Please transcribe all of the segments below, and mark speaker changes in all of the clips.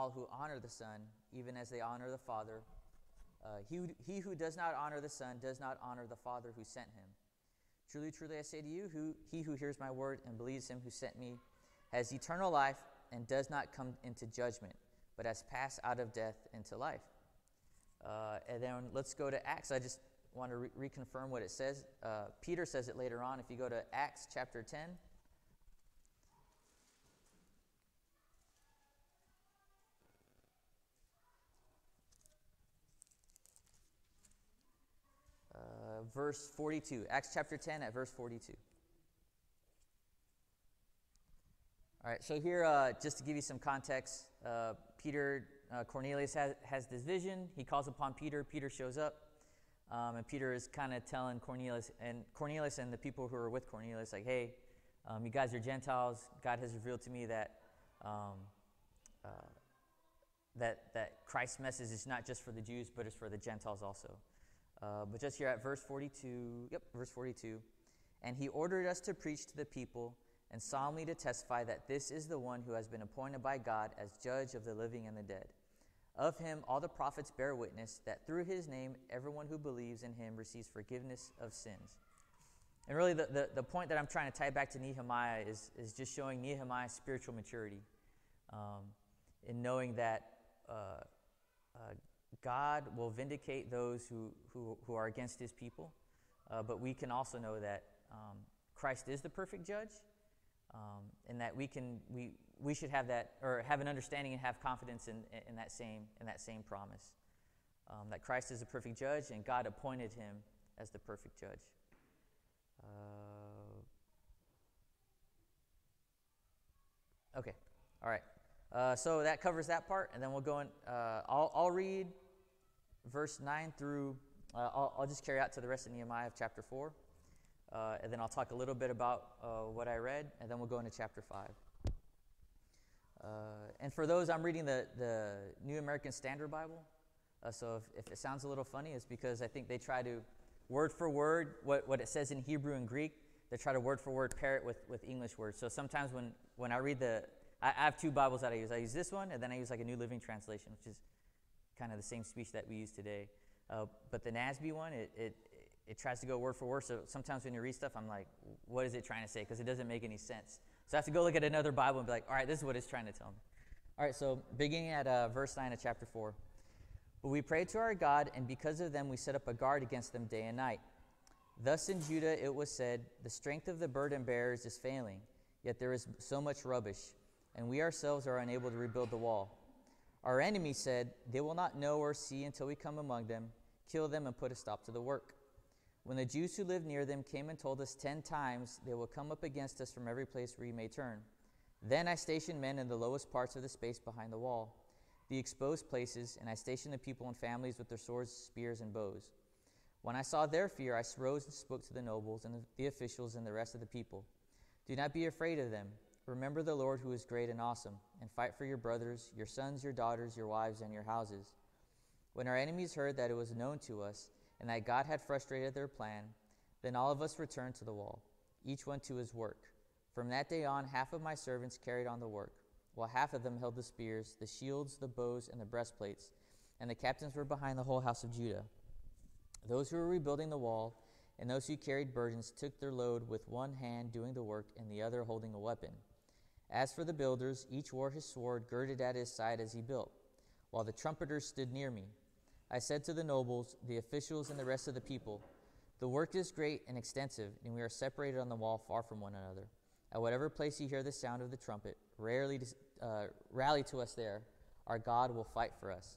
Speaker 1: all who honor the Son, even as they honor the Father. Uh, he, who- he who does not honor the Son does not honor the Father who sent him. Truly, truly, I say to you, who, he who hears my word and believes him who sent me has eternal life and does not come into judgment, but has passed out of death into life. Uh, and then let's go to Acts. I just want to re- reconfirm what it says. Uh, Peter says it later on. If you go to Acts chapter 10, verse 42. Acts chapter 10 at verse 42. All right, so here, uh, just to give you some context, uh, Peter, uh, Cornelius has, has this vision. He calls upon Peter. Peter shows up. Um, and Peter is kind of telling Cornelius and Cornelius and the people who are with Cornelius, like, hey, um, you guys are Gentiles. God has revealed to me that um, uh, that that Christ's message is not just for the Jews, but it's for the Gentiles also. Uh, but just here at verse 42, yep, verse 42, and he ordered us to preach to the people and solemnly to testify that this is the one who has been appointed by God as judge of the living and the dead. Of him, all the prophets bear witness that through his name, everyone who believes in him receives forgiveness of sins. And really, the, the, the point that I'm trying to tie back to Nehemiah is, is just showing Nehemiah's spiritual maturity um, in knowing that uh, uh, God will vindicate those who, who, who are against his people, uh, but we can also know that um, Christ is the perfect judge, um, and that we can we we should have that or have an understanding and have confidence in, in that same in that same promise um, that Christ is the perfect judge and God appointed him as the perfect judge. Uh, okay, all right. Uh, so that covers that part, and then we'll go in. Uh, I'll, I'll read verse 9 through, uh, I'll, I'll just carry out to the rest of Nehemiah of chapter 4. Uh, and then I'll talk a little bit about uh, what I read, and then we'll go into chapter 5. Uh, and for those, I'm reading the, the New American Standard Bible. Uh, so if, if it sounds a little funny, it's because I think they try to, word for word, what, what it says in Hebrew and Greek, they try to word for word pair it with, with English words. So sometimes when, when I read the, I, I have two Bibles that I use. I use this one, and then I use like a New Living Translation, which is kind of the same speech that we use today. Uh, but the NASB one, it, it, it tries to go word for word. So sometimes when you read stuff, I'm like, what is it trying to say? Because it doesn't make any sense. So I have to go look at another Bible and be like, all right, this is what it's trying to tell me. All right, so beginning at uh, verse 9 of chapter 4. But we prayed to our God, and because of them we set up a guard against them day and night. Thus in Judah it was said, The strength of the burden bearers is failing, yet there is so much rubbish, and we ourselves are unable to rebuild the wall. Our enemy said, They will not know or see until we come among them, kill them, and put a stop to the work. When the Jews who lived near them came and told us ten times, They will come up against us from every place where you may turn. Then I stationed men in the lowest parts of the space behind the wall, the exposed places, and I stationed the people and families with their swords, spears, and bows. When I saw their fear, I rose and spoke to the nobles and the officials and the rest of the people. Do not be afraid of them. Remember the Lord who is great and awesome, and fight for your brothers, your sons, your daughters, your wives, and your houses. When our enemies heard that it was known to us, and that God had frustrated their plan, then all of us returned to the wall, each one to his work. From that day on, half of my servants carried on the work, while half of them held the spears, the shields, the bows, and the breastplates, and the captains were behind the whole house of Judah. Those who were rebuilding the wall and those who carried burdens took their load with one hand doing the work and the other holding a weapon. As for the builders, each wore his sword girded at his side as he built, while the trumpeters stood near me. I said to the nobles, the officials, and the rest of the people, The work is great and extensive, and we are separated on the wall far from one another. At whatever place you hear the sound of the trumpet, rarely uh, rally to us there. Our God will fight for us.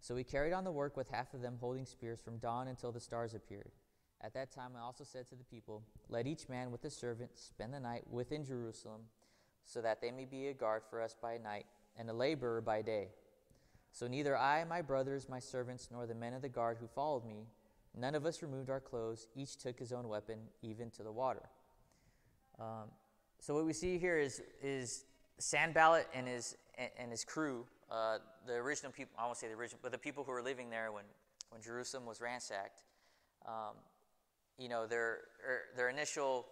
Speaker 1: So we carried on the work with half of them holding spears from dawn until the stars appeared. At that time I also said to the people, Let each man with his servant spend the night within Jerusalem, so that they may be a guard for us by night and a laborer by day. So neither I, my brothers, my servants, nor the men of the guard who followed me, none of us removed our clothes. Each took his own weapon, even to the water. Um, so what we see here is is Sanballat and his and his crew, uh, the original people. I won't say the original, but the people who were living there when when Jerusalem was ransacked. Um, you know, their er, their initial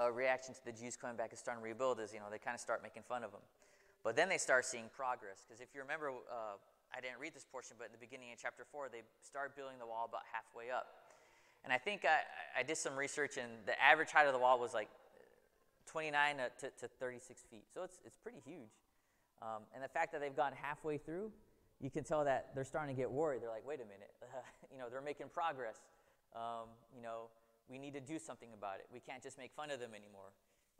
Speaker 1: uh, reaction to the Jews coming back and starting to rebuild is, you know, they kind of start making fun of them. But then they start seeing progress. Because if you remember, uh, I didn't read this portion, but in the beginning of chapter 4, they start building the wall about halfway up. And I think I, I did some research, and the average height of the wall was like 29 to, to 36 feet. So it's, it's pretty huge. Um, and the fact that they've gone halfway through, you can tell that they're starting to get worried. They're like, wait a minute, you know, they're making progress. Um, you know, we need to do something about it. We can't just make fun of them anymore.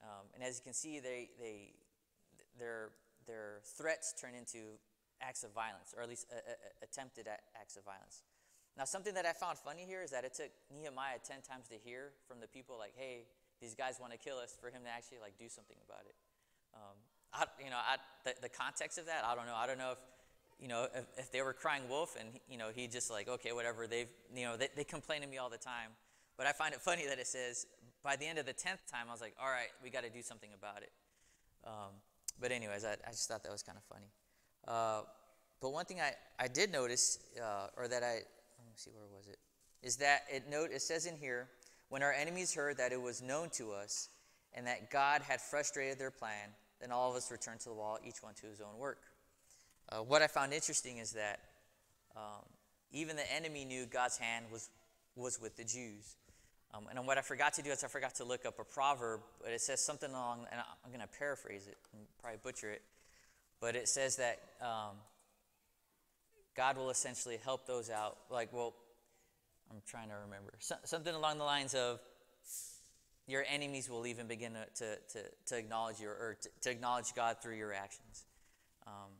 Speaker 1: Um, and as you can see, they, they, their, their threats turn into acts of violence, or at least a, a, attempted acts of violence. Now, something that I found funny here is that it took Nehemiah 10 times to hear from the people, like, hey, these guys want to kill us, for him to actually, like, do something about it. Um, I, you know, I, the, the context of that, I don't know. I don't know if, you know, if, if they were crying wolf and, you know, he just like, okay, whatever, they've, you know, they, they complain to me all the time. But I find it funny that it says, by the end of the 10th time, I was like, all right, we got to do something about it. Um, but, anyways, I, I, just thought that was kind of funny. Uh, but one thing I, I did notice, uh, or that I, let me see, where was it? Is that it, note, it says in here, when our enemies heard that it was known to us and that God had frustrated their plan, then all of us returned to the wall, each one to his own work. Uh, what I found interesting is that um, even the enemy knew God's hand was, was with the Jews. Um, and what I forgot to do is I forgot to look up a proverb, but it says something along, and I'm going to paraphrase it and probably butcher it, but it says that um, God will essentially help those out. Like, well, I'm trying to remember. So, something along the lines of your enemies will even begin to, to, to, acknowledge you or to, to, acknowledge God through your actions. Um,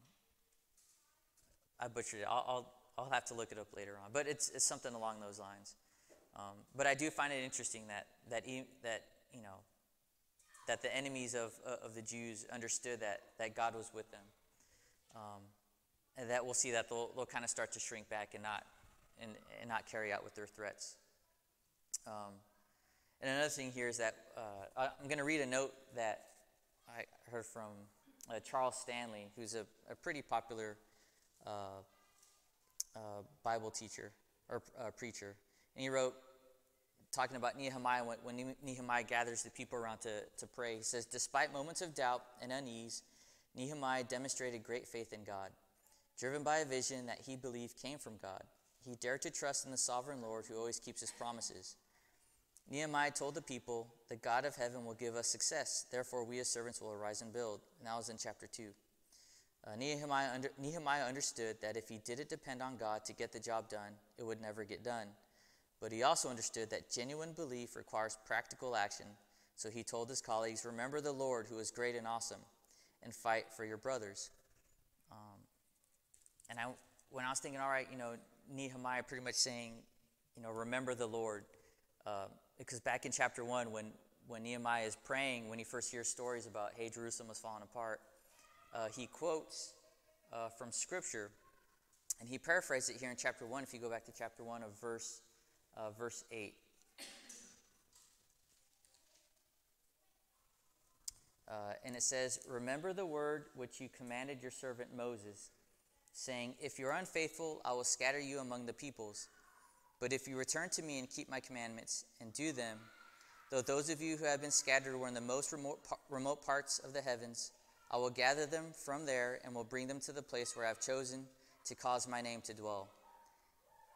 Speaker 1: I butchered it. I'll, I'll, I'll, have to look it up later on. But it's, it's something along those lines. Um, but I do find it interesting that, that, that, you know, that the enemies of, of the Jews understood that, that God was with them. Um, and that we'll see that they'll, they'll kind of start to shrink back and not, and, and not carry out with their threats. Um, and another thing here is that uh, I'm going to read a note that I heard from uh, Charles Stanley, who's a, a pretty popular uh, uh Bible teacher or uh, preacher. And he wrote, talking about Nehemiah, when, Nehemiah gathers the people around to, to pray, he says, Despite moments of doubt and unease, Nehemiah demonstrated great faith in God. Driven by a vision that he believed came from God, he dared to trust in the sovereign Lord who always keeps his promises. Nehemiah told the people, The God of heaven will give us success. Therefore, we as servants will arise and build. And that was in chapter 2. Uh, Nehemiah, under, Nehemiah understood that if he didn't depend on God to get the job done, it would never get done. But he also understood that genuine belief requires practical action. So he told his colleagues, Remember the Lord who is great and awesome, and fight for your brothers. Um, and I, when I was thinking, all right, you know, Nehemiah pretty much saying, you know, remember the Lord. Uh, because back in chapter 1, when, when Nehemiah is praying, when he first hears stories about, hey, Jerusalem was falling apart, uh, he quotes uh, from Scripture. And he paraphrased it here in chapter 1, if you go back to chapter 1 of verse, uh, verse 8. Uh, and it says, Remember the word which you commanded your servant Moses, saying, If you're unfaithful, I will scatter you among the peoples. But if you return to me and keep my commandments and do them, though those of you who have been scattered were in the most remote, remote parts of the heavens, I will gather them from there and will bring them to the place where I have chosen to cause my name to dwell.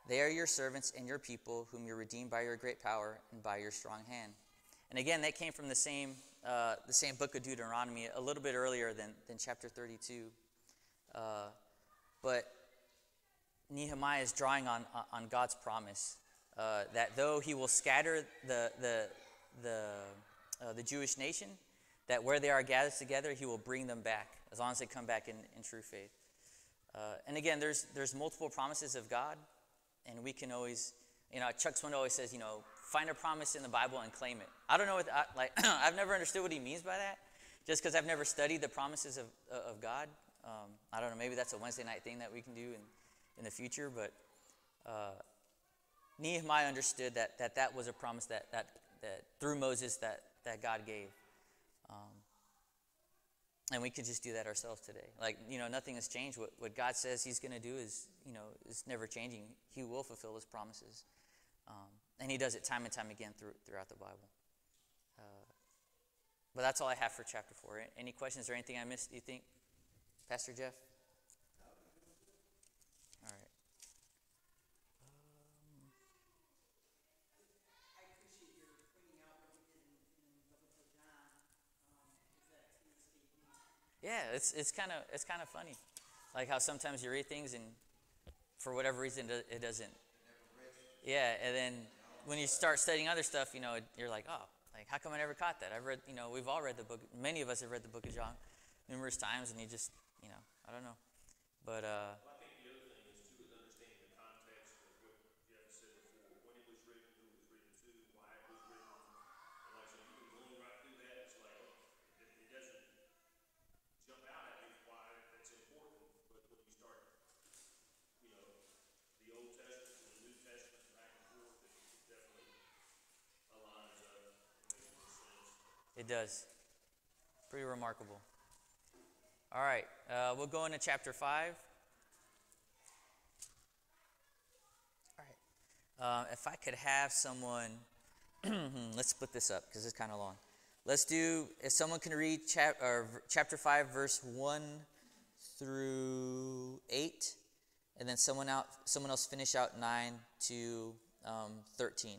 Speaker 1: They are your servants and your people, whom you redeemed by your great power and by your strong hand. And again, that came from the same, uh, the same book of Deuteronomy, a little bit earlier than, than chapter 32. Uh, but Nehemiah is drawing on, on God's promise uh, that though he will scatter the, the, the, uh, the Jewish nation, that where they are gathered together, he will bring them back as long as they come back in, in true faith. Uh, and again, there's, there's multiple promises of God, and we can always, you know, Chuck Swindoll always says, you know, find a promise in the Bible and claim it. I don't know what, I, like, I've never understood what he means by that, just because I've never studied the promises of, of God. Um, I don't know, maybe that's a Wednesday night thing that we can do in, in the future, but uh, Nehemiah understood that, that that was a promise that, that, that through Moses that, that God gave. And we could just do that ourselves today. Like, you know, nothing has changed. What, what God says he's going to do is, you know, is never changing. He will fulfill his promises. Um, and he does it time and time again through, throughout the Bible. Uh, but that's all I have for chapter 4. Any questions or anything I missed, do you think? Pastor Jeff? All right.
Speaker 2: I appreciate your pointing out what you did in, in the book of John, um, because that seems to be,
Speaker 1: Yeah, it's it's kind of it's kind of funny, like how sometimes you read things and for whatever reason it doesn't. Yeah, and then when you start studying other stuff, you know, you're like, oh, like how come I never caught that? I've read, you know, we've all read the book. Many of us have read the book of John numerous times, and you just, you know, I don't know, but uh,
Speaker 3: Well, I think the other thing is too, is understanding the context of what Jeff said before, when it was written, who it was written to, why it was written. And like I said, you can glean right through that, it's like, oh, it, it doesn't jump out at me why that's important, but when you start, you know, the Old Testament and the New Testament back and forth, it it definitely aligns up and makes more sense.
Speaker 1: It does. Pretty remarkable. All right, uh, we'll go into chapter 5. All right. Uh, if I could have someone, let's split this up because it's kind of long. Let's do, if someone can read chap, chapter 5, verse 1 through 8, and then someone, out, someone else finish out 9 to um, 13.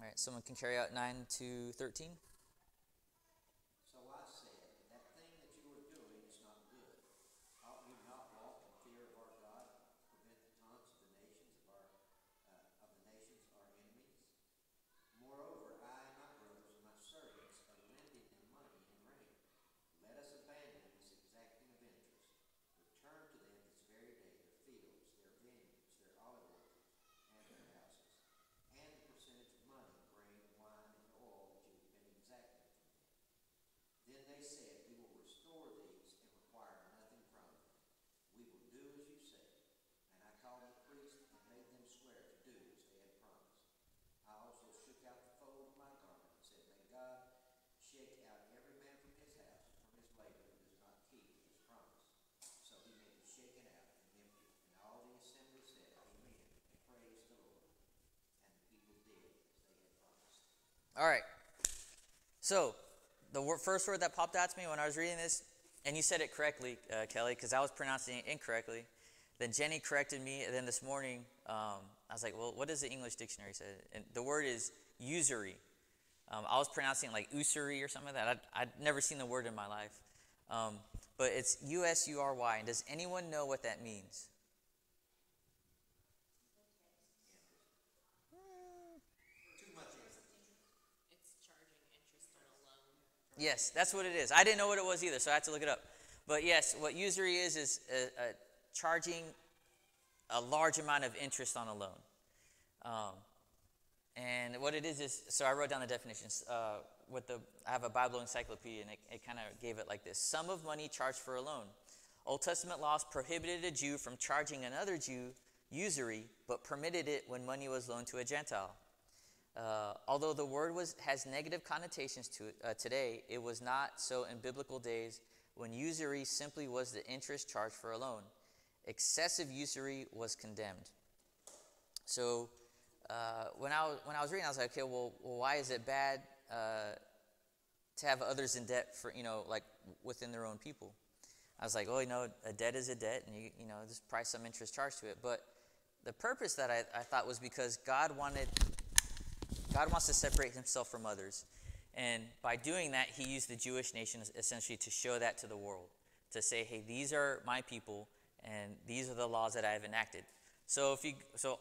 Speaker 1: All right, someone can carry out 9 to 13.
Speaker 4: So I said, that thing that you are doing is not good. Ought you not walk in fear of our God, prevent the taunts of the nations of our, uh, of the nations our enemies? Moreover, I and my brothers and my servants are lending them money and rain. Let us abandon this exacting of interest. Return to them this very day their fields, their vineyards, their olive orchards, and their houses, and the percentage of money, grain, wine, and oil that you have been exacting from them. Then they said, We will restore these and require nothing from them. We will do as you say. And I called the priests and made them swear to do as they had promised. I also shook out the fold of my garment and said, May God shake out every man from his house and from his labor who does not keep his promise. So he may be shaken out and empty. And all the assembly said, Amen, and praised the Lord. And the people did as they had promised.
Speaker 1: All right. So, the first word that popped out to me when I was reading this, and you said it correctly, uh, Kelly, because I was pronouncing it incorrectly. Then Jenny corrected me, and then this morning um, I was like, "Well, what does the English dictionary say?" And the word is usury. Um, I was pronouncing it like usury or something like that. I'd, I'd never seen the word in my life, um, but it's U S U R Y. And does anyone know what that means?
Speaker 4: Too much interest.
Speaker 5: It's charging interest on a loan.
Speaker 1: Yes, that's what it is. I didn't know what it was either, so I had to look it up. But yes, what usury is is uh, uh, charging a large amount of interest on a loan. Um, and what it is is, so I wrote down the definitions. Uh, with the, I have a Bible encyclopedia, and it, it kind of gave it like this: sum of money charged for a loan. Old Testament laws prohibited a Jew from charging another Jew usury, but permitted it when money was loaned to a Gentile. Uh, although the word was, has negative connotations to it uh, today, it was not so in biblical days when usury simply was the interest charged for a loan. Excessive usury was condemned. So uh, when I was when I was reading, I was like, okay, well, well why is it bad uh, to have others in debt for you know like within their own people? I was like, oh, you know, a debt is a debt, and you you know, there's probably some interest charged to it. But the purpose that I, I thought was because God wanted God wants to separate Himself from others, and by doing that, He used the Jewish nation essentially to show that to the world, to say, hey, these are my people, and these are the laws that I have enacted. So if you so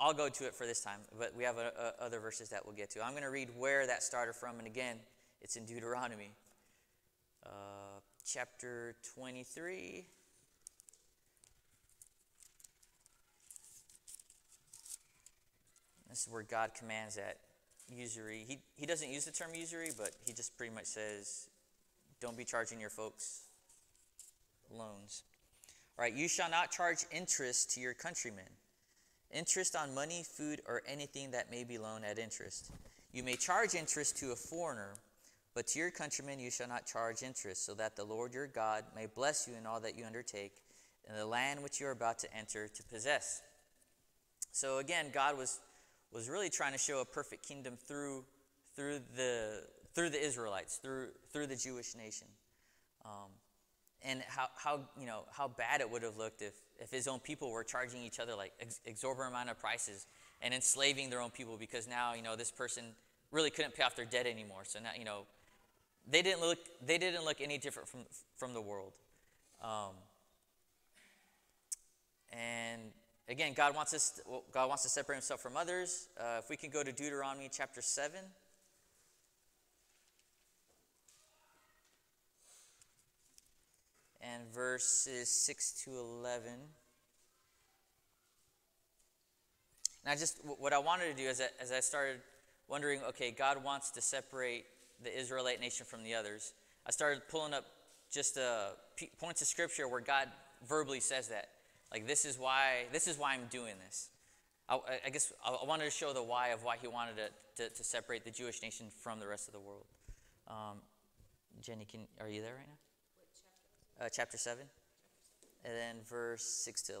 Speaker 1: I'll go to it for this time, but we have a, a, other verses that we'll get to. I'm going to read where that started from, and again, it's in Deuteronomy, uh, chapter 23. This is where God commands that usury. He, he doesn't use the term usury, but he just pretty much says, don't be charging your folks loans. All right, you shall not charge interest to your countrymen interest on money, food, or anything that may be loaned at interest. You may charge interest to a foreigner, but to your countrymen you shall not charge interest, so that the Lord your God may bless you in all that you undertake in the land which you are about to enter to possess. So again, God was was really trying to show a perfect kingdom through through the through the Israelites, through through the Jewish nation. Um, and how, how you know how bad it would have looked if, if his own people were charging each other like ex- exorbitant amount of prices and enslaving their own people because now you know this person really couldn't pay off their debt anymore so now you know they didn't look they didn't look any different from from the world um, and again god wants us to, god wants to separate himself from others uh, if we can go to deuteronomy chapter 7 and verses 6 to 11. And I just, what I wanted to do is as I started wondering, okay, God wants to separate the Israelite nation from the others, I started pulling up just uh, points of scripture where God verbally says that. Like, this is why, this is why I'm doing this. I, I guess I wanted to show the why of why he wanted to, to, to, separate the Jewish nation from the rest of the world. Um, Jenny, can, are you there right now? uh, chapter 7, and then verse 6 to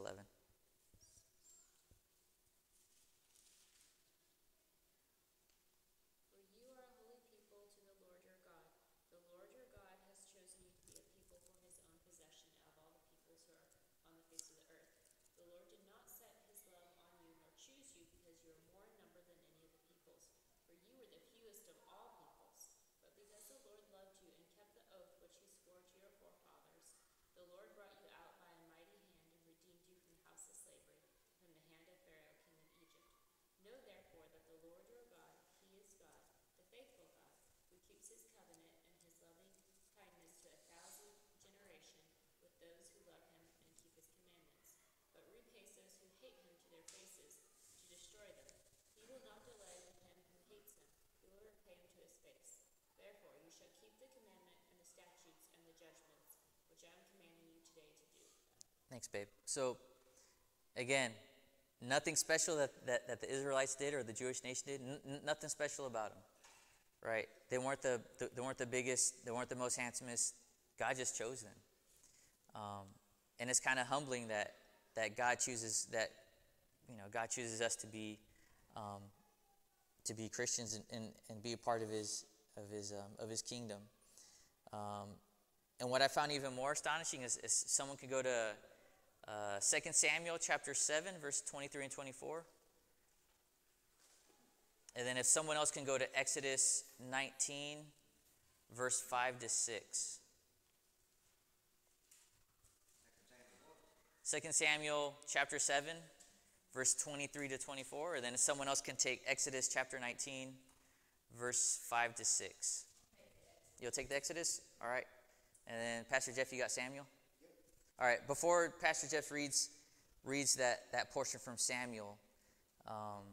Speaker 1: you're more 11. Thanks, babe. So, again, nothing special that, that, that the Israelites did or the Jewish nation did. N- nothing special about them, right? They weren't the, the, they weren't the biggest. They weren't the most handsomest. God just chose them, um, and it's kind of humbling that that God chooses that you know God chooses us to be um, to be Christians and, and, and, be a part of His of His um, of His kingdom. Um, and what I found even more astonishing is, is someone could go to uh, 2 Samuel chapter 7, verse 23 and 24. And then if someone else can go to Exodus 19, verse 5 to 6. 2 Samuel chapter 7, verse 23 to 24. And then someone else can take Exodus chapter 19, verse 5 to 6. You'll take the Exodus? All right. And then Pastor Jeff, you got Samuel? All right, before Pastor Jeff reads reads that, that portion from Samuel, um,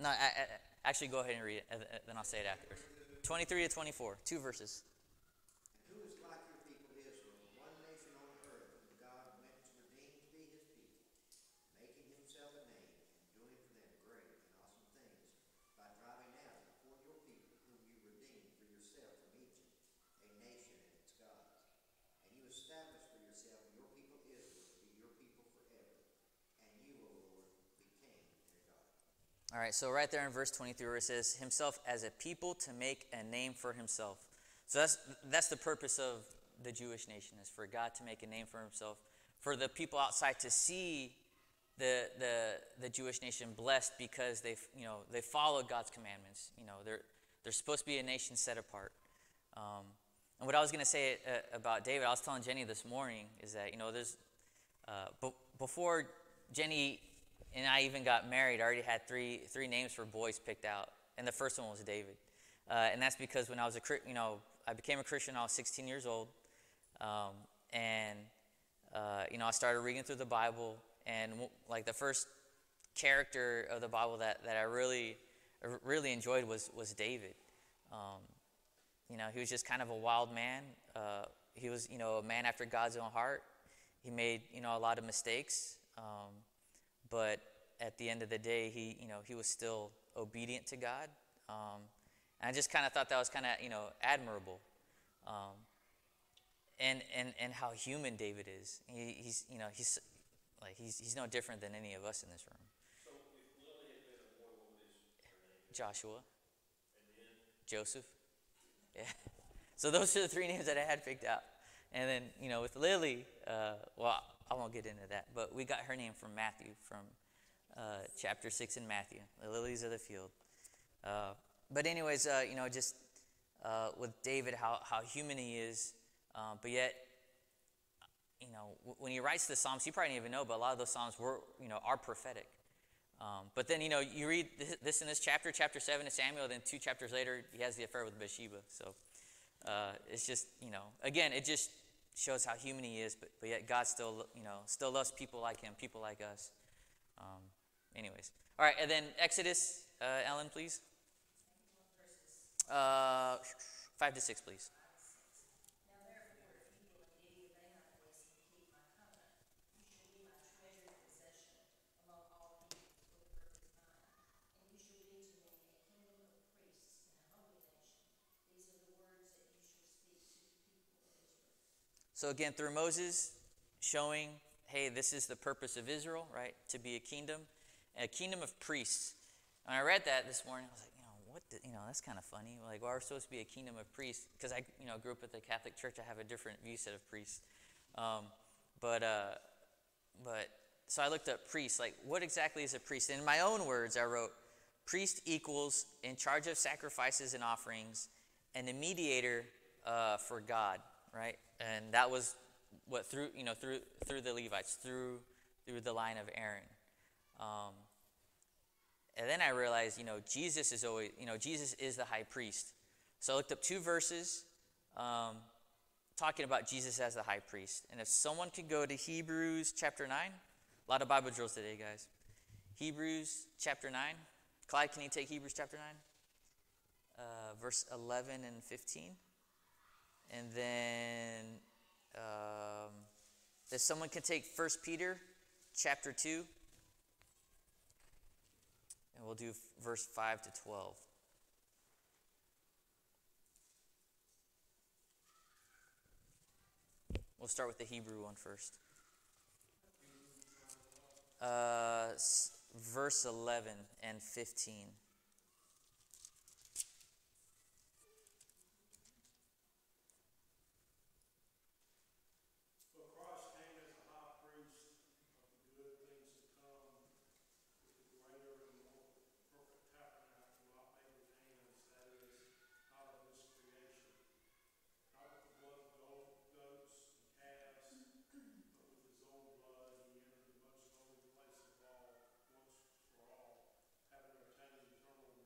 Speaker 1: no, I, I, actually go ahead and read it, then I'll say it afterwards. 23 to 24, two verses. All right, so right there in verse 23 where it says, Himself as a people to make a name for Himself. So that's, that's the purpose of the Jewish nation, is for God to make a name for Himself, for the people outside to see the, the, the Jewish nation blessed because they, you know, they follow God's commandments. You know, they're, they're supposed to be a nation set apart. Um, and what I was going to say uh, about David, I was telling Jenny this morning, is that, you know, there's, uh, b- before Jenny and I even got married, I already had three, three names for boys picked out. And the first one was David. Uh, and that's because when I was a, you know, I became a Christian I was 16 years old. Um, and, uh, you know, I started reading through the Bible. And, like, the first character of the Bible that, that I really, really enjoyed was, was David. Um, you know, he was just kind of a wild man. Uh, he was, you know, a man after God's own heart. He made, you know, a lot of mistakes. Um, but at the end of the day, he, you know, he was still obedient to God. Um, and I just kind of thought that was kind of, you know, admirable. Um, and, and, and how human David is. He, he's, you know, he's, like, he's, he's no different than any of us in this room. Joshua, Joseph. Yeah. So those are the three names that I had picked out. And then, you know, with Lily, uh, well, I won't get into that, but we got her name from Matthew, from uh, chapter 6 in Matthew, the lilies of the field. Uh, but, anyways, uh, you know, just uh, with David, how, how human he is, uh, but yet, you know, w- when he writes the Psalms, you probably didn't even know, but a lot of those Psalms were, you know, are prophetic. Um, but then, you know, you read this, this in this chapter, chapter 7 of Samuel, then two chapters later, he has the affair with Bathsheba. So uh, it's just, you know, again, it just shows how human he is, but, but yet God still, you know, still loves people like him, people like us. Um, anyways. All right, and then Exodus, uh, Ellen, please. Uh, 5 to 6, please.
Speaker 6: Now therefore, if you will indeed obey my voice and keep my covenant, you shall be my treasured possession among all peoples with perfect mind. And you shall be to me a kingdom of priests and a holy nation. These are the words that you shall speak to the people of Israel.
Speaker 1: So again, through Moses showing, hey, this is the purpose of Israel, right? To be a kingdom, a kingdom of priests. When I read that this morning, I was like, you know, what? You know, that's kind of funny. Like, well, we're supposed to be a kingdom of priests because I, you know, grew up at the Catholic Church. I have a different view set of priests. Um, but, uh, but so I looked up priest. Like, what exactly is a priest? In my own words, I wrote, priest equals in charge of sacrifices and offerings, and a mediator uh, for God, right? And that was what through you know through through the Levites, through through the line of Aaron. Um, and then I realized, you know, Jesus is always, you know, Jesus is the high priest. So I looked up two verses um, talking about Jesus as the high priest. And if someone could go to Hebrews chapter 9, a lot of Bible drills today, guys. Hebrews chapter 9. Clyde, can you take Hebrews chapter 9? Uh, verse 11 and 15. And then um, if someone can take 1 Peter chapter 2. And we'll do verse 5 to 12. We'll start with the Hebrew one first. Uh, verse 11 and 15.
Speaker 7: For Christ came as a high priest of the good things to come, with the greater and more perfect tabernacle not made with hands, that is, not of this creation. Not with the blood of goat- goats and calves, but with his own blood he entered the most holy place of all, once for all, having obtained eternal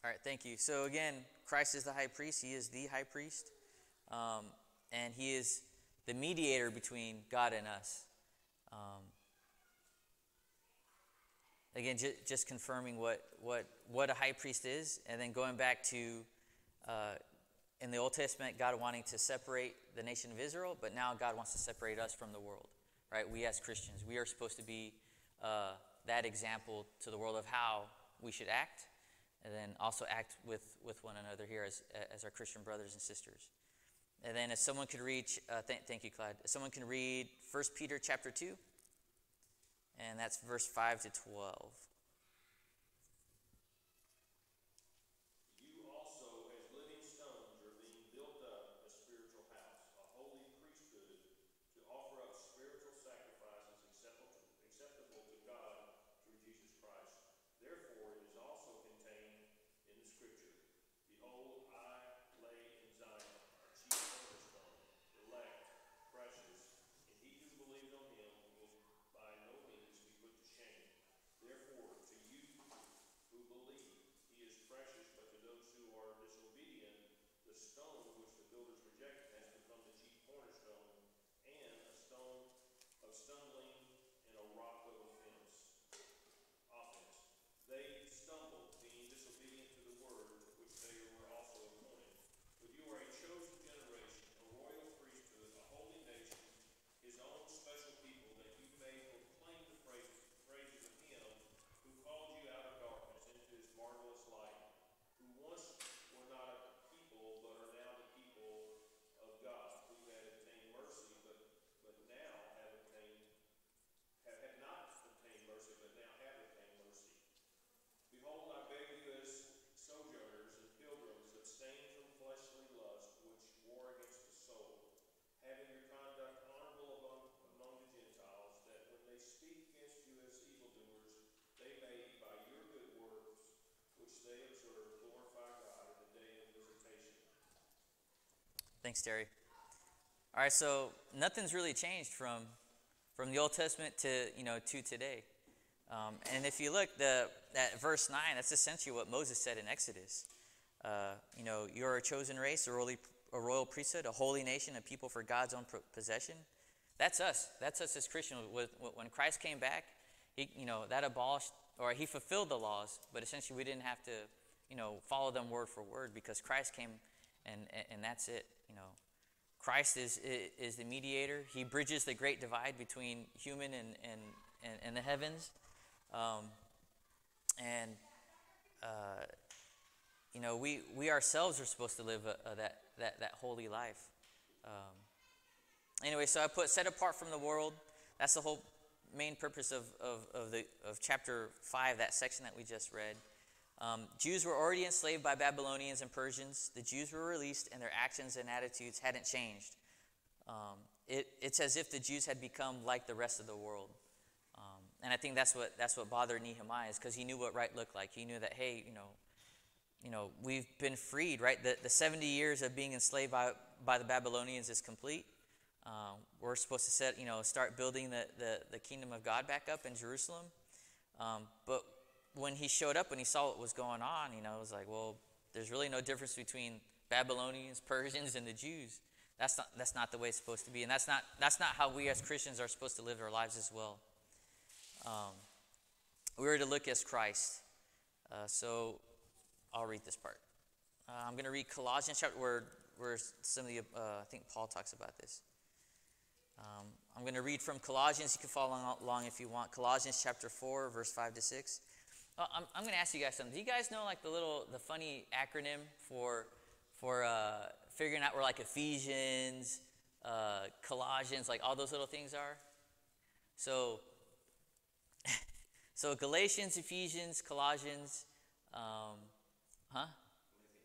Speaker 1: All right, thank you. So again, Christ is the high priest. He is the high priest, um, and he is the mediator between God and us. Um, again, ju- just confirming what, what, what a high priest is, and then going back to uh, in the Old Testament, God wanting to separate the nation of Israel, but now God wants to separate us from the world, right? We as Christians, we are supposed to be uh, that example to the world of how we should act, and then also act with, with one another here as, as our Christian brothers and sisters. And then if someone could read, uh, th- thank you, Clyde. If someone can read 1 Peter chapter 2, and that's verse 5 to 12.
Speaker 3: You also, as living stones, are being built up a spiritual house, a holy priesthood, to offer up spiritual sacrifices acceptable, acceptable to God through Jesus Christ. Therefore, it is also contained in the Scripture. Behold, I lay in Zion a chief cornerstone, elect, precious, and he who believes on him will by no means be put to shame. Therefore, to you who believe, he is precious, but to those who are disobedient, the stone which the builders rejected has become the chief cornerstone, and a stone of stumbling and a rock of offense. Offense. They stumbled, being disobedient to the word which they were also appointed. But you are a chosen generation, a royal priesthood, a holy nation, his own special people, that you may proclaim the praises, praises of him who called you out of darkness into his marvelous light, who once were not a people, but are now the people of God, who had obtained mercy, but, but now have obtained, have, have not obtained mercy, but now have obtained mercy. Behold, I beg you as sojourners and pilgrims, abstain from fleshly lust, which war against the soul, having your conduct honorable among, among the Gentiles, that when they speak against you as evildoers, they may, by your good works, which they observe, glorify God in the day of visitation.
Speaker 1: Thanks, Terry. All right, so nothing's really changed from from the Old Testament to you know to today. Um, and if you look the at verse nine, that's essentially what Moses said in Exodus. Uh, you know, you're a chosen race, a royal, a royal priesthood, a holy nation, a people for God's own possession. That's us. That's us as Christians. When Christ came back, he you know that abolished or he fulfilled the laws, but essentially we didn't have to you know follow them word for word because Christ came, and and, that's it. You know, Christ is, is, is the mediator. He bridges the great divide between human and, and, and, and the heavens. Um, and, uh, you know, we, we ourselves are supposed to live a, a, that, that, that holy life. Um, anyway, so I put set apart from the world. That's the whole main purpose of, of, of, the, of chapter 5, that section that we just read. Um, Jews were already enslaved by Babylonians and Persians. The Jews were released, and their actions and attitudes hadn't changed. Um, it, it's as if the Jews had become like the rest of the world. Um, and I think that's what that's what bothered Nehemiah is because he knew what right looked like. He knew that hey, you know, you know, we've been freed, right? The, the 70 years of being enslaved by, by the Babylonians is complete. Um, we're supposed to set, you know, start building the, the, the kingdom of God back up in Jerusalem. Um, but when he showed up and he saw what was going on, you know, it was like, well, there's really no difference between Babylonians, Persians, and the Jews. That's not, that's not the way it's supposed to be. And that's not, that's not how we as Christians are supposed to live our lives as well. Um, we are to look as Christ. Uh, so I'll read this part. Uh, I'm going to read Colossians chapter where, where some of the, uh, I think Paul talks about this. Um, I'm going to read from Colossians. You can follow along if you want. Colossians chapter 4, verse 5 to 6. Uh, I'm, I'm going to ask you guys something. Do you guys know like the little, the funny acronym for, for uh, figuring out where like Ephesians, uh, Colossians, like all those little things are? So, so Galatians, Ephesians, Colossians, um, huh?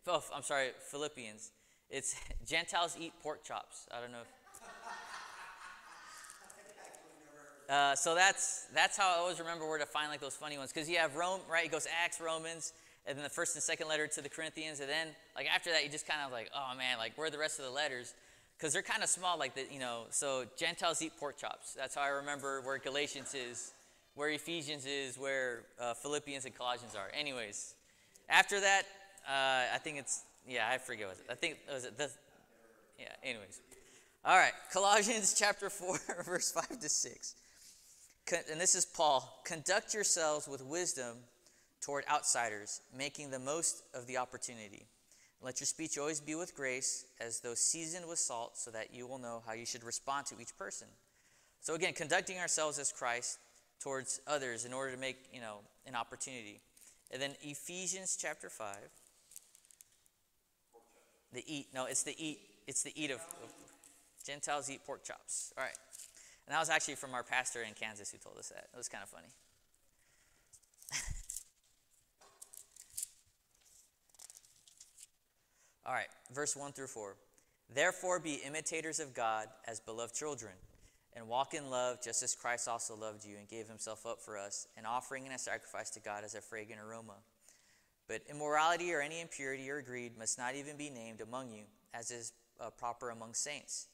Speaker 1: Oh, I'm sorry, Philippians. It's Gentiles eat pork chops. I don't know. If, Uh, so that's that's how I always remember where to find like those funny ones because you have Rome right it goes Acts Romans and then the first and second letter to the Corinthians and then like after that you just kind of like oh man like where are the rest of the letters because they're kind of small like the you know so Gentiles eat pork chops that's how I remember where Galatians is where Ephesians is where uh, Philippians and Colossians are anyways after that Uh, I think it's yeah. I forget what it. I think was it the. Yeah. Anyways, all right. Colossians chapter four, verse five to six. And this is Paul. Conduct yourselves with wisdom toward outsiders, making the most of the opportunity. Let your speech always be with grace, as though seasoned with salt, so that you will know how you should respond to each person. So again, conducting ourselves as Christ towards others in order to make you know an opportunity. And then Ephesians chapter five. The eat no, it's the eat. It's the eat of, of Gentiles eat pork chops. All right, and that was actually from our pastor in Kansas who told us that. It was kind of funny. All right, verse 1 through 4. Therefore, be imitators of God as beloved children, and walk in love just as Christ also loved you and gave himself up for us, an offering and a sacrifice to God as a fragrant aroma. But immorality or any impurity or greed must not even be named among you, as is uh, proper among saints.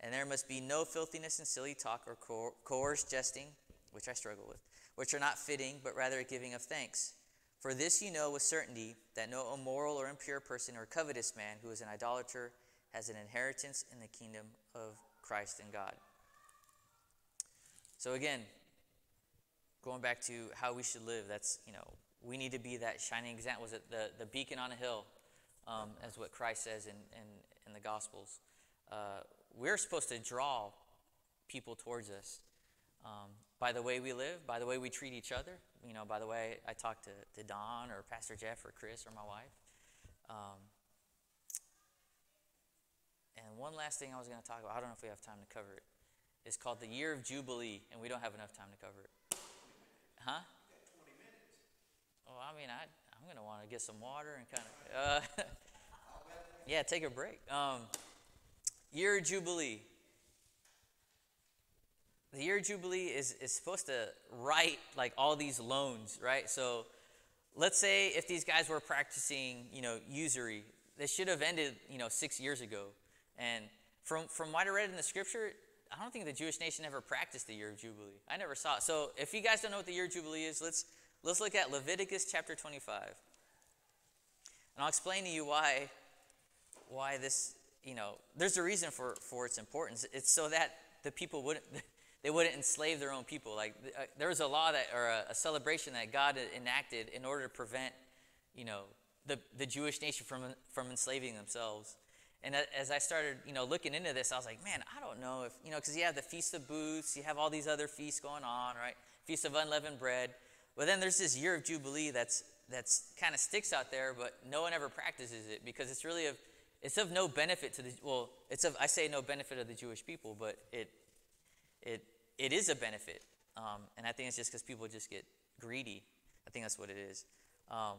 Speaker 1: And there must be no filthiness and silly talk or co- coarse jesting, which I struggle with, which are not fitting, but rather a giving of thanks. For this you know with certainty that no immoral or impure person or covetous man who is an idolater has an inheritance in the kingdom of Christ and God. So again, going back to how we should live, that's, you know, we need to be that shining example. Was it the, the beacon on a hill, um, as what Christ says in, in, in the Gospels? Uh, we're supposed to draw people towards us um, by the way we live, by the way we treat each other. You know, by the way I talk to, to Don or Pastor Jeff or Chris or my wife. Um, and one last thing I was going to talk about, I don't know if we have time to cover it. it, is called the Year of Jubilee, and we don't have enough time to cover it. Huh? Oh, I mean, I, I'm going to want to get some water and kind of. Uh, yeah, take a break. Um, year Jubilee. The year Jubilee is, is supposed to write like all these loans, right? So let's say if these guys were practicing, you know, usury, they should have ended, you know, six years ago. And from, from what I read in the scripture, I don't think the Jewish nation ever practiced the year of Jubilee. I never saw it. So if you guys don't know what the year of Jubilee is, let's let's look at Leviticus chapter 25. And I'll explain to you why why this, you know, there's a reason for, for its importance. It's so that the people wouldn't they wouldn't enslave their own people. Like uh, there was a law that or a, a celebration that God enacted in order to prevent, you know, the, the Jewish nation from from enslaving themselves. And as I started, you know, looking into this, I was like, man, I don't know if, you know, because you have the Feast of Booths, you have all these other feasts going on, right? Feast of Unleavened Bread. But then there's this year of Jubilee that's that's kind of sticks out there, but no one ever practices it because it's really of it's of no benefit to the well, it's of I say no benefit of the Jewish people, but it it it is a benefit, um, and I think it's just because people just get greedy. I think that's what it is. Um,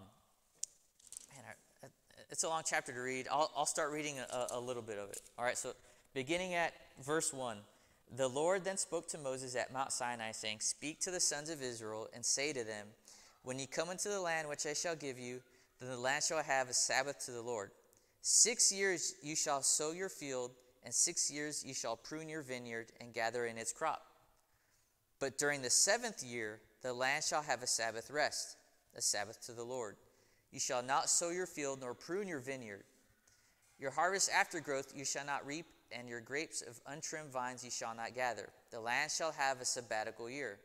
Speaker 1: man, I, it's a long chapter to read. I'll, I'll start reading a, a little bit of it. All right, so beginning at verse 1. The Lord then spoke to Moses at Mount Sinai, saying, Speak to the sons of Israel, and say to them, When ye come into the land which I shall give you, then the land shall have a Sabbath to the Lord. Six years you shall sow your field, and six years you shall prune your vineyard and gather in its crop. But during the seventh year, the land shall have a Sabbath rest, a Sabbath to the Lord. You shall not sow your field nor prune your vineyard. Your harvest aftergrowth you shall not reap, and your grapes of untrimmed vines you shall not gather. The land shall have a sabbatical year.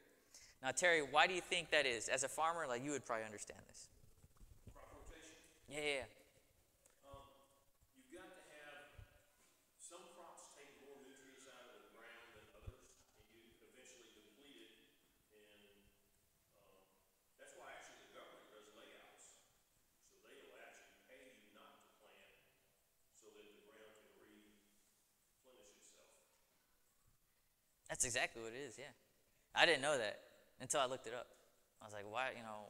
Speaker 1: Now, Terry, why do you think that is? As a farmer, like you would probably understand this.
Speaker 3: Crop rotation,
Speaker 1: Yeah, yeah, yeah.
Speaker 3: um, you've got to have, some crops take more nutrients out of the ground than others, and you eventually deplete it, and, um, that's why actually the government does layouts. So they will actually pay you not to plant, so that the ground can replenish itself.
Speaker 1: That's exactly what it is, yeah. I didn't know that until I looked it up. I was like, why, you know,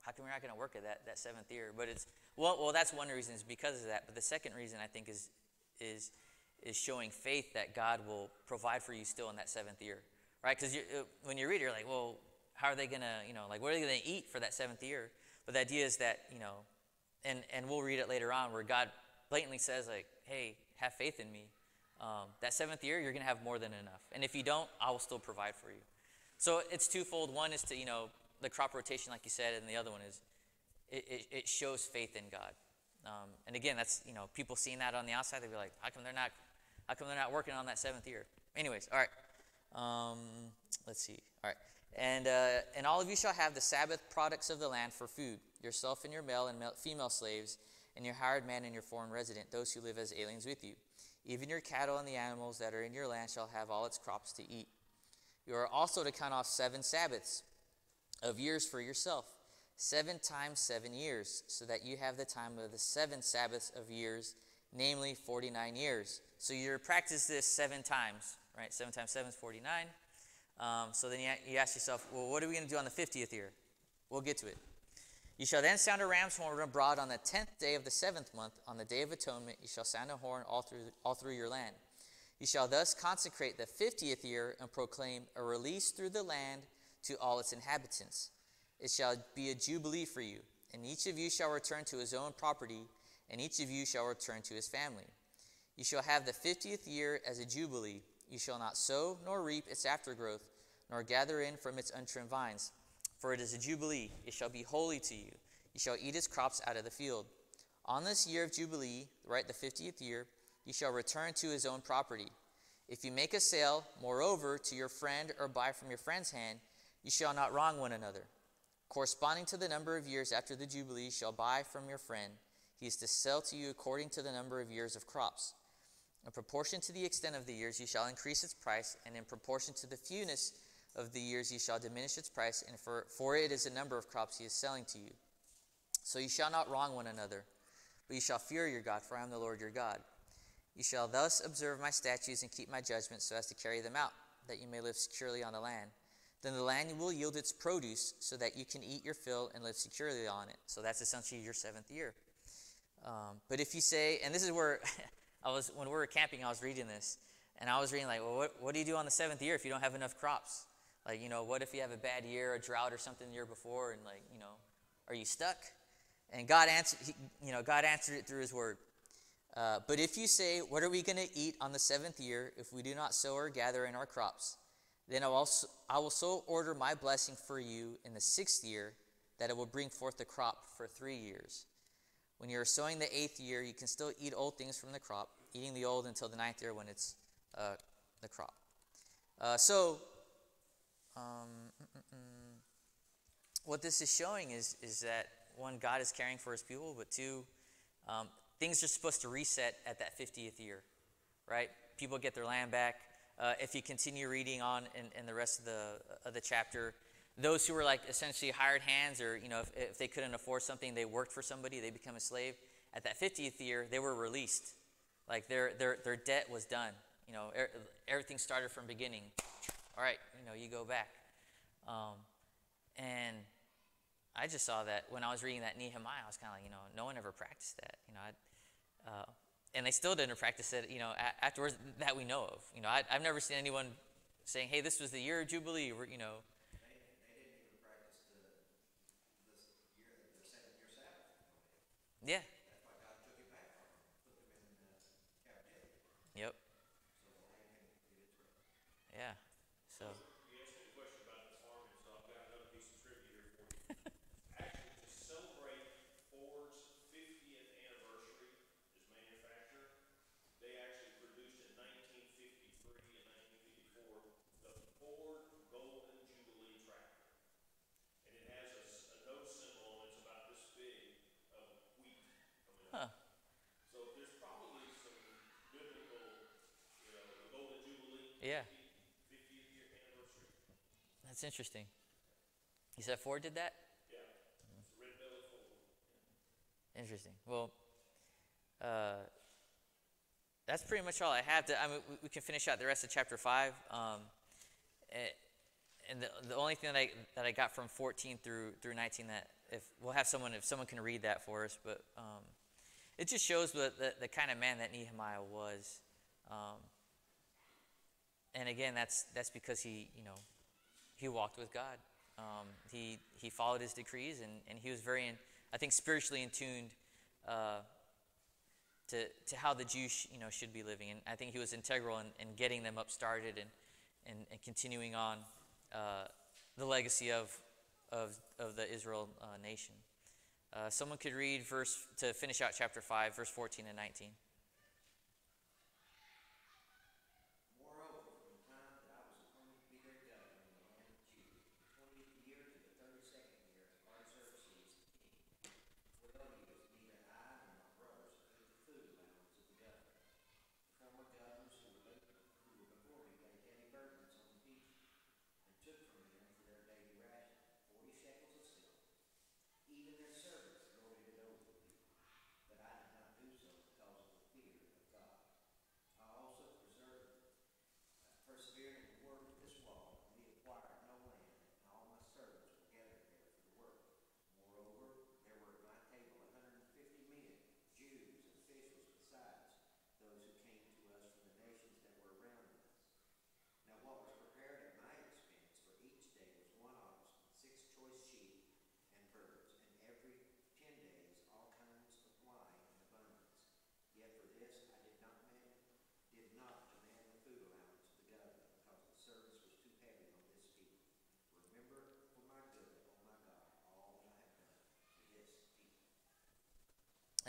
Speaker 1: how come we're not going to work at that, that seventh year? But it's, well, well, that's one reason is because of that. But the second reason I think is, is, is showing faith that God will provide for you still in that seventh year, right? Because you, uh, when you read it, you're like, well, how are they going to, you know, like, what are they going to eat for that seventh year? But the idea is that, you know, and, and we'll read it later on where God blatantly says, like, hey, have faith in me. Um, that seventh year, you're going to have more than enough. And if you don't, I will still provide for you. So it's twofold. One is to, you know, the crop rotation, like you said, and the other one is it, it, it shows faith in God. Um, and again, that's you know people seeing that on the outside, they'd be like, how come they're not, how come they're not working on that seventh year? Anyways, all right. Um, let's see. All right. And, uh, and all of you shall have the Sabbath products of the land for food, yourself and your male and male, female slaves, and your hired man and your foreign resident, those who live as aliens with you. Even your cattle and the animals that are in your land shall have all its crops to eat. You are also to count off seven Sabbaths of years for yourself, seven times seven years, so that you have the time of the seven Sabbaths of years, namely 49 years. So to practice this seven times, right? Seven times seven is 49. Um, so then you, you ask yourself, well, what are we going to do on the 50th year? We'll get to it. You shall then sound a ram's horn abroad on the tenth day of the seventh month, on the day of atonement. You shall sound a horn all through all through your land. You shall thus consecrate the fiftieth year and proclaim a release through the land to all its inhabitants. It shall be a jubilee for you, and each of you shall return to his own property, and each of you shall return to his family. You shall have the fiftieth year as a jubilee. You shall not sow nor reap its aftergrowth, nor gather in from its untrimmed vines. For it is a jubilee, it shall be holy to you. You shall eat its crops out of the field. On this year of jubilee, right the fiftieth year, you shall return to his own property. If you make a sale, moreover, to your friend or buy from your friend's hand, you shall not wrong one another. Corresponding to the number of years after the jubilee, shall buy from your friend. He is to sell to you according to the number of years of crops. In proportion to the extent of the years, you shall increase its price, and in proportion to the fewness of the years, you shall diminish its price, and for, for it is a number of crops he is selling to you. So you shall not wrong one another, but you shall fear your God, for I am the Lord your God. You shall thus observe my statutes and keep my judgments so as to carry them out, that you may live securely on the land. Then the land will yield its produce so that you can eat your fill and live securely on it. So that's essentially your seventh year. Um, but if you say, and this is where I was, when we were camping, I was reading this, and I was reading, like, well, what, what do you do on the seventh year if you don't have enough crops? Like, you know, what if you have a bad year, a drought or something the year before, and like, you know, are you stuck? And God answered, he, you know, God answered it through His Word. Uh, but if you say, What are we going to eat on the seventh year if we do not sow or gather in our crops? Then I will, also, I will so order my blessing for you in the sixth year that it will bring forth the crop for three years. When you are sowing the eighth year, you can still eat old things from the crop, eating the old until the ninth year when it's uh, the crop. Uh, so, um, what this is showing is, is that one, God is caring for his people, but two, um, things are supposed to reset at that 50th year, right? People get their land back. Uh, if you continue reading on in, in the rest of the, of the chapter, those who were like essentially hired hands, or you know, if, if they couldn't afford something, they worked for somebody, they become a slave. At that 50th year, they were released. Like their, their, their debt was done. You know, er, everything started from beginning. All right, you know, you go back. Um, and I just saw that when I was reading that Nehemiah, I was kind of like, you know, no one ever practiced that. You know, uh, and they still didn't practice it, you know, a- afterwards that we know of. You know, I, have never seen anyone saying, hey, this was the year of Jubilee, or, you know.
Speaker 4: They, they didn't even practice the, year, the seventh year Sabbath.
Speaker 1: Yeah.
Speaker 4: That's why God took it back from them, put them in captivity.
Speaker 1: Yep.
Speaker 4: So the land can get its rest.
Speaker 1: Yeah. So.
Speaker 3: You asked me a question about the farming, so I've got another piece of trivia here for you. Actually, to celebrate Ford's fiftieth anniversary as manufacturer, they actually produced in nineteen fifty-three and nineteen fifty-four the Ford Golden Jubilee tractor. And it has a, s- a note symbol on it, it's about this big of wheat coming
Speaker 1: Huh.
Speaker 3: up. So there's probably some biblical, you know, the Golden Jubilee.
Speaker 1: Yeah.
Speaker 3: 50th anniversary.
Speaker 1: That's interesting. You said Ford did that?
Speaker 3: Yeah, Ford.
Speaker 1: Interesting. Well, uh, that's pretty much all I have. To, I mean, we, can finish out the rest of chapter five. Um, eh, and the, the only thing that I that I got from 14 through through 19 that if we'll have someone if someone can read that for us, but um, it just shows the, the the kind of man that Nehemiah was. Um, and again, that's, that's because he, you know, he walked with God. Um, he, he followed his decrees and, and he was very, in, I think, spiritually in tuned uh, to, to how the Jews, you know, should be living. And I think he was integral in, in getting them up started and, and, and continuing on uh, the legacy of, of, of the Israel uh, nation.
Speaker 4: Uh, someone could read verse to finish out chapter 5, verse 14 and 19.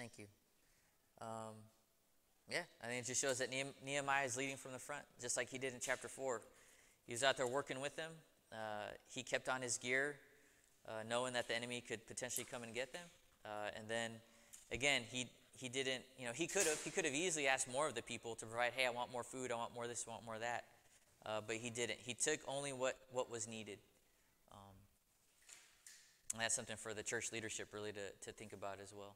Speaker 4: Thank you. Um, yeah, I think it just shows that Nehemiah is leading from the front, just like he did in chapter 4. He was out there working with them. Uh, he kept on his gear, uh, knowing that the enemy could potentially come and get them. Uh, and then, again, he, he didn't, you know, he could have he could have easily asked more of the people to provide, hey, I want more food, I want more this, I want more that. Uh, but he didn't. He took only what, what was needed. Um, and that's something for the church leadership really to, to think about as well.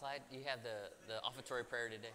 Speaker 4: Clyde, you have the, the offertory prayer today.